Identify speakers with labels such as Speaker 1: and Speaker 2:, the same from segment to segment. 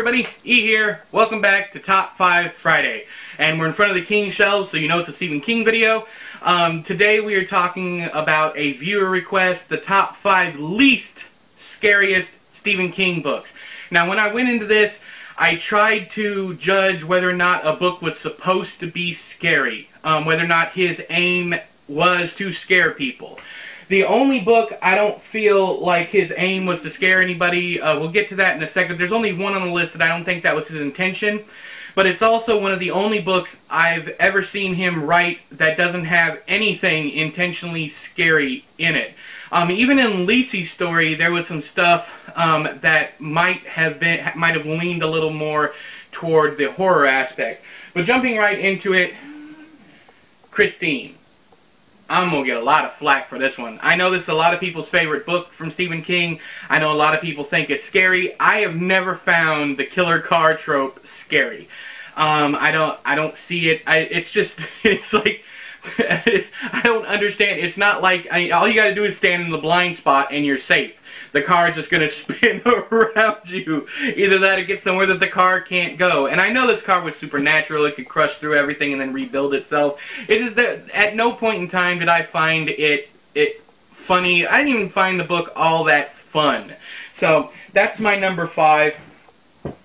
Speaker 1: everybody, E here. Welcome back to Top 5 Friday. And we're in front of the King shelves, so you know it's a Stephen King video. Um, today we are talking about a viewer request, the top 5 least scariest Stephen King books. Now when I went into this, I tried to judge whether or not a book was supposed to be scary. Um, whether or not his aim was to scare people. The only book I don't feel like his aim was to scare anybody, uh, we'll get to that in a second. There's only one on the list that I don't think that was his intention. But it's also one of the only books I've ever seen him write that doesn't have anything intentionally scary in it. Um, even in Lisey's story, there was some stuff um, that might have been might have leaned a little more toward the horror aspect. But jumping right into it, Christine. I'm going to get a lot of flack for this one. I know this is a lot of people's favorite book from Stephen King. I know a lot of people think it's scary. I have never found the killer car trope scary. Um, I don't I don't see it. I, it's just, it's like, I don't understand. It's not like, I, all you got to do is stand in the blind spot and you're safe the car is just going to spin around you. Either that or get somewhere that the car can't go. And I know this car was supernatural. It could crush through everything and then rebuild itself. It is that at no point in time did I find it it funny. I didn't even find the book all that fun. So that's my number five.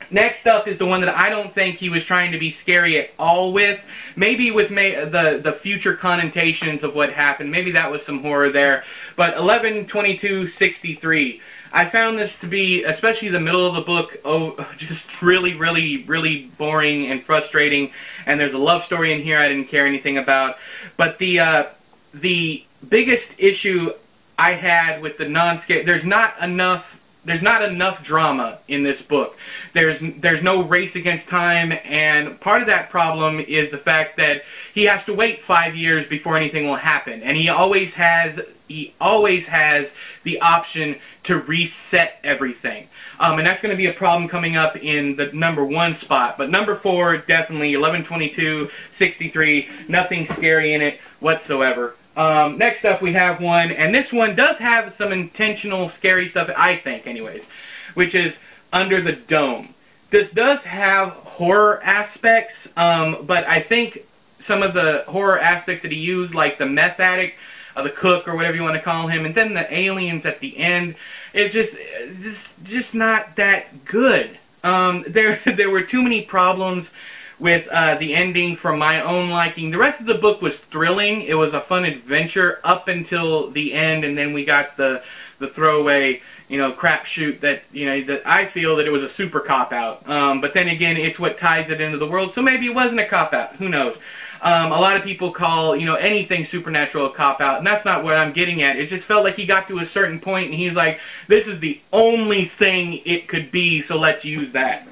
Speaker 1: Next up is the one that I don't think he was trying to be scary at all with. Maybe with may, the, the future connotations of what happened. Maybe that was some horror there. But 112263. I found this to be, especially the middle of the book, oh, just really, really, really boring and frustrating. And there's a love story in here I didn't care anything about. But the, uh, the biggest issue I had with the non-scare, there's not enough there's not enough drama in this book. There's there's no race against time, and part of that problem is the fact that he has to wait five years before anything will happen, and he always has he always has the option to reset everything. Um, and that's going to be a problem coming up in the number one spot. But number four, definitely 1122, 63, nothing scary in it whatsoever. Um, next up, we have one, and this one does have some intentional scary stuff, I think, anyways, which is Under the Dome. This does have horror aspects, um, but I think some of the horror aspects that he used, like the meth addict, uh, the cook, or whatever you want to call him, and then the aliens at the end, it's just, just, just not that good. Um, there, there were too many problems with uh, the ending from my own liking. The rest of the book was thrilling. It was a fun adventure up until the end, and then we got the the throwaway, you know, crapshoot that you know that I feel that it was a super cop out. Um, but then again, it's what ties it into the world, so maybe it wasn't a cop out. Who knows? Um, a lot of people call, you know, anything supernatural a cop-out, and that's not what I'm getting at. It just felt like he got to a certain point, and he's like, this is the only thing it could be, so let's use that.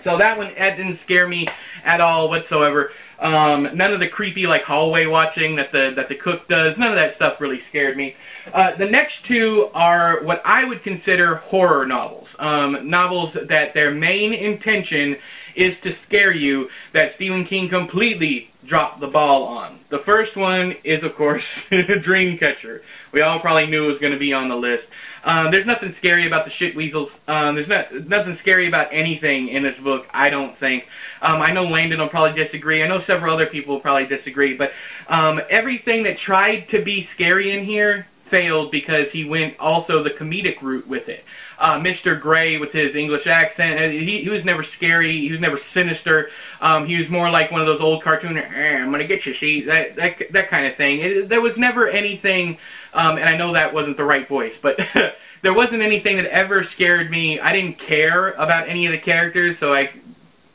Speaker 1: So that one that didn't scare me at all whatsoever. Um, none of the creepy like hallway watching that the that the cook does. None of that stuff really scared me. Uh, the next two are what I would consider horror novels. Um, novels that their main intention is to scare you. That Stephen King completely dropped the ball on. The first one is, of course, Dreamcatcher. We all probably knew it was going to be on the list. Um, there's nothing scary about the shit weasels. Um, there's not, nothing scary about anything in this book, I don't think. Um, I know Landon will probably disagree. I know several other people will probably disagree. But um, everything that tried to be scary in here failed because he went also the comedic route with it. Uh, Mr. Gray with his English accent, uh, he, he, was never scary, he was never sinister. Um, he was more like one of those old cartoon, eh, I'm gonna get you, see, that, that, that kind of thing. It, there was never anything, um, and I know that wasn't the right voice, but there wasn't anything that ever scared me. I didn't care about any of the characters, so I,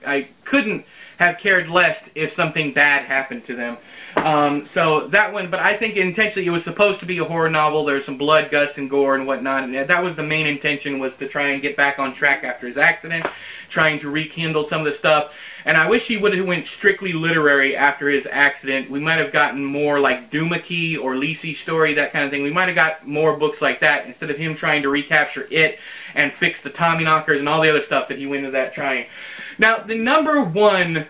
Speaker 1: I couldn't have cared less if something bad happened to them. Um, so that one, but I think intentionally it was supposed to be a horror novel. There's some blood, guts, and gore and whatnot, and that was the main intention was to try and get back on track after his accident, trying to rekindle some of the stuff. And I wish he would have went strictly literary after his accident. We might have gotten more like Duma Key or Lisey's story, that kind of thing. We might have got more books like that instead of him trying to recapture it and fix the Tommyknockers and all the other stuff that he went into that trying. Now, the number one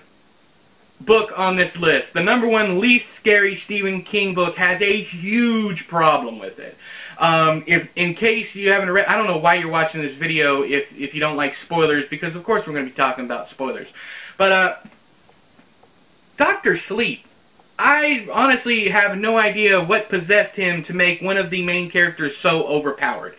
Speaker 1: book on this list, the number one least scary Stephen King book, has a huge problem with it. Um, if in case you haven't read, I don't know why you're watching this video if if you don't like spoilers, because of course we're going to be talking about spoilers. But uh, Doctor Sleep. I honestly have no idea what possessed him to make one of the main characters so overpowered.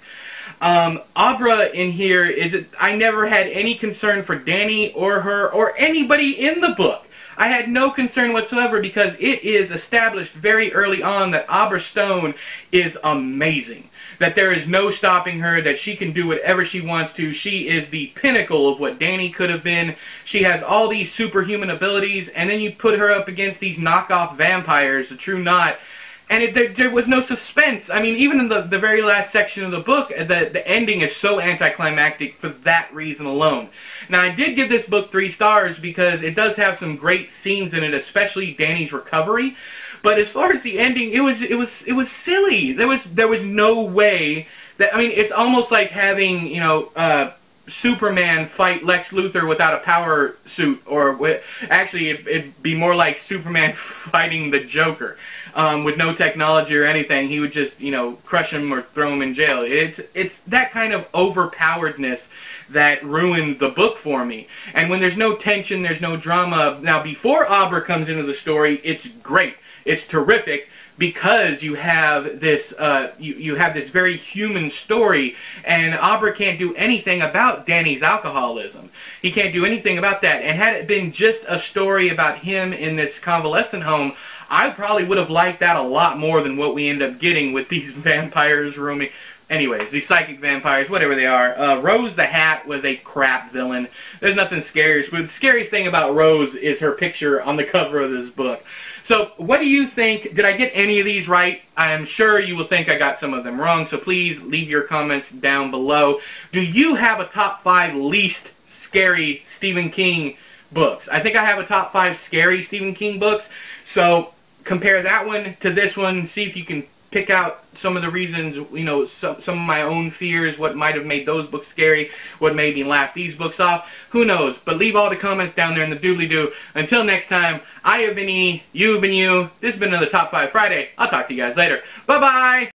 Speaker 1: Um, Abra in here is I never had any concern for Danny or her or anybody in the book. I had no concern whatsoever because it is established very early on that Abra Stone is amazing. That there is no stopping her, that she can do whatever she wants to. She is the pinnacle of what Danny could have been. She has all these superhuman abilities, and then you put her up against these knockoff vampires, the True Knot, and it, there, there, was no suspense. I mean, even in the, the very last section of the book, the, the ending is so anticlimactic for that reason alone. Now, I did give this book three stars because it does have some great scenes in it, especially Danny's recovery. But as far as the ending, it was it was it was silly. There was there was no way that I mean, it's almost like having you know. Uh, Superman fight Lex Luthor without a power suit, or actually, it, would be more like Superman fighting the Joker um, with no technology or anything. He would just, you know, crush him or throw him in jail. It's it's that kind of overpoweredness that ruined the book for me. And when there's no tension, there's no drama. Now, before Abra comes into the story, it's great. It's terrific because you have this uh, you, you have this very human story and Abra can't do anything about Danny's alcoholism. He can't do anything about that. And had it been just a story about him in this convalescent home, I probably would have liked that a lot more than what we end up getting with these vampires roaming. Anyways, these psychic vampires, whatever they are. Uh, Rose the Hat was a crap villain. There's nothing scary. But the scariest thing about Rose is her picture on the cover of this book. So, what do you think? Did I get any of these right? I am sure you will think I got some of them wrong, so please leave your comments down below. Do you have a top five least scary Stephen King books? I think I have a top five scary Stephen King books, so compare that one to this one, see if you can pick out some of the reasons, you know, some, some of my own fears, what might have made those books scary, what made me laugh these books off. Who knows? But leave all the comments down there in the doobly-doo. Until next time, I have been E, you have been you. This has been another Top 5 Friday. I'll talk to you guys later. Bye-bye!